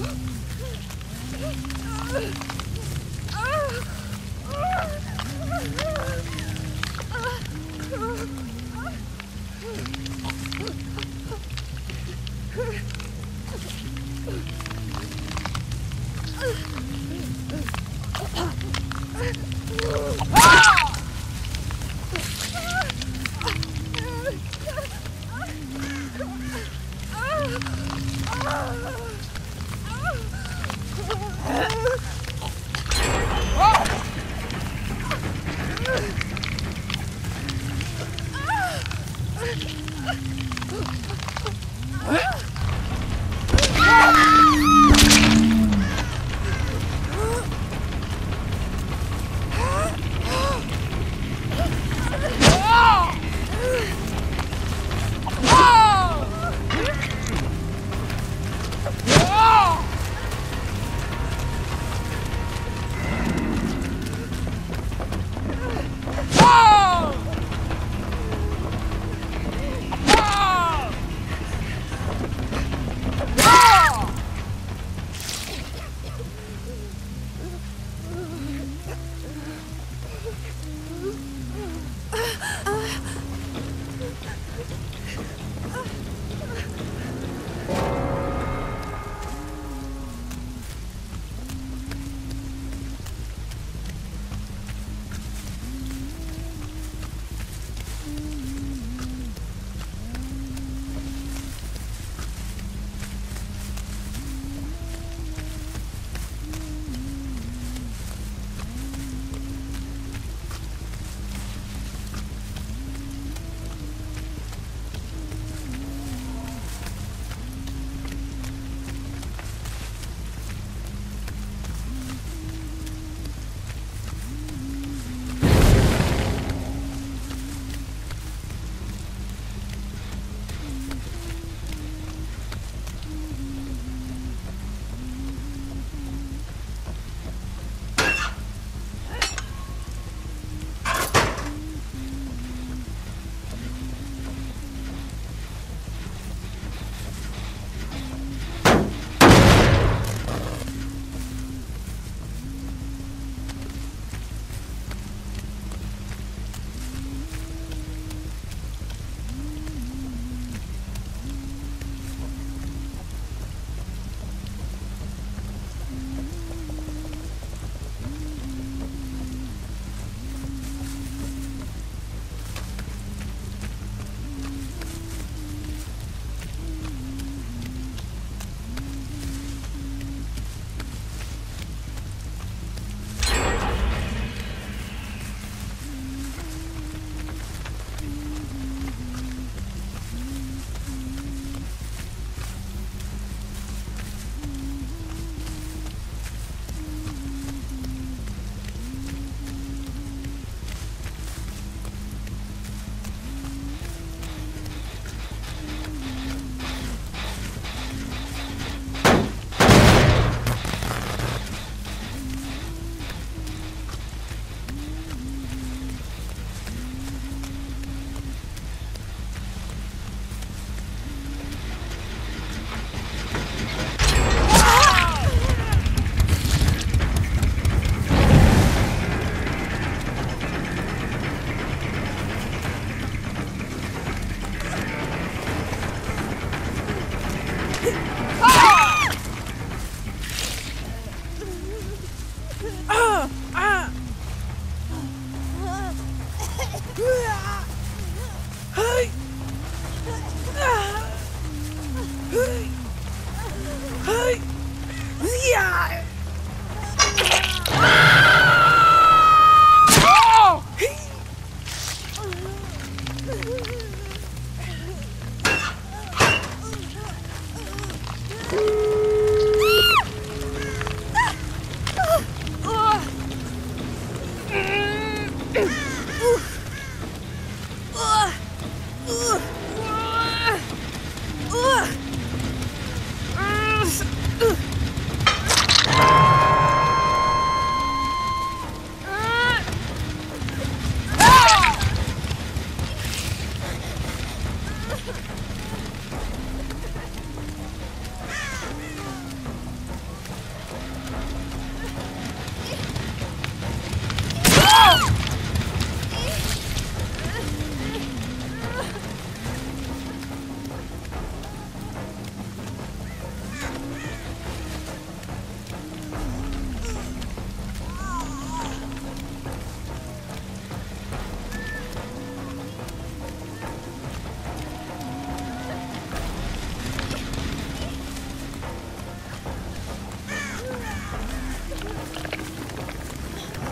Huh? Ah!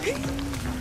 Okay.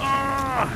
Ah!